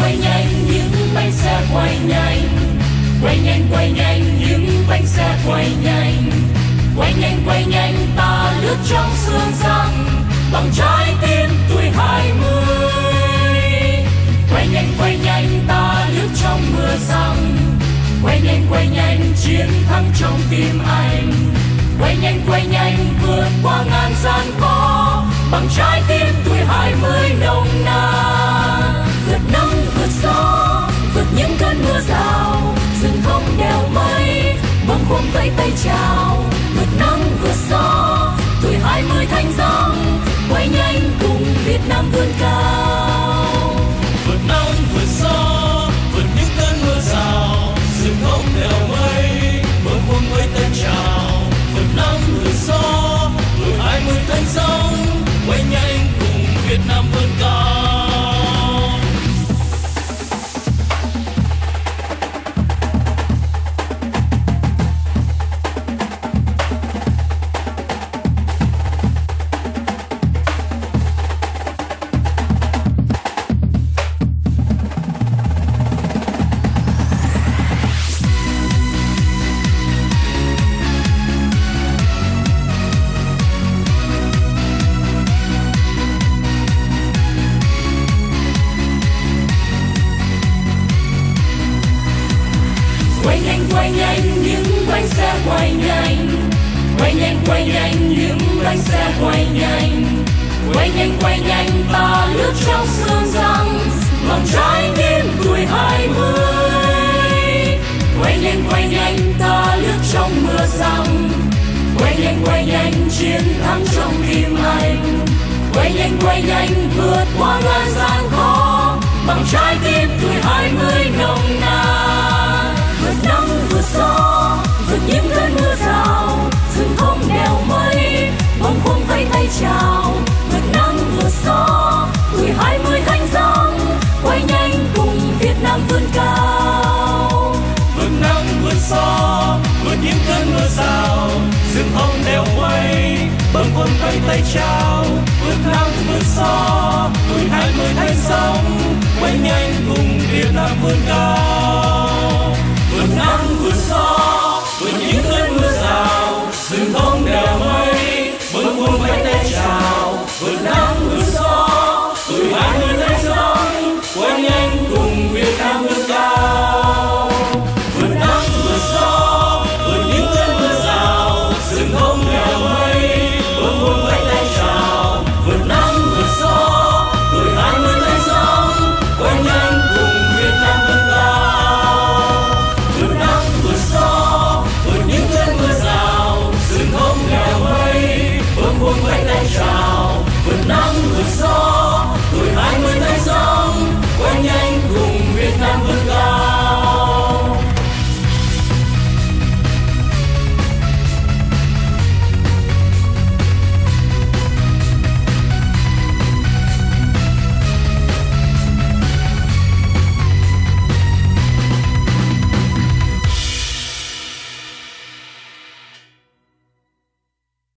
quay nhanh những bánh xe quay nhanh. Quay nhanh quay nhanh những bánh xe quay nhanh. Quay nhanh quay nhanh ta lướt trong sương răng bằng trái tim tuổi hai mươi. Quay nhanh quay nhanh ta lướt trong mưa răng quay nhanh quay nhanh chiến thắng trong tim anh. Quay nhanh quay nhanh vượt qua ngàn gian khó. Bằng trái tim tuổi hai mươi nồng nàn. 家。Quay nhanh quay nhanh những bánh xe quay nhanh quay nhanh quay nhanh những bánh xe quay nhanh quay nhanh quay nhanh ta lướt trong sương răng bằng trái tim tuổi hai mươi. Quay nhanh quay nhanh ta lướt trong mưa răng quay nhanh quay nhanh chiến thắng trong tim anh. Quay nhanh quay nhanh vượt qua ngàn gian khó. Bằng trái tim tuổi hai mươi nồng nàn vượt nắng vượt gió vượt những cơn mưa rào, rừng không đèo mây bông khung vẫy tay chào. Vượt nắng vượt gió tuổi hai mươi thanh dòng quay nhanh cùng Việt Nam vươn cao. Vượt nắng vượt gió vượt những cơn mưa rào, rừng thông đèo quay bâng khuâng vẫy tay chào. Vượt nắng vượt gió tuổi hai mươi thanh sông quay nhanh cùng Việt Nam vươn cao. no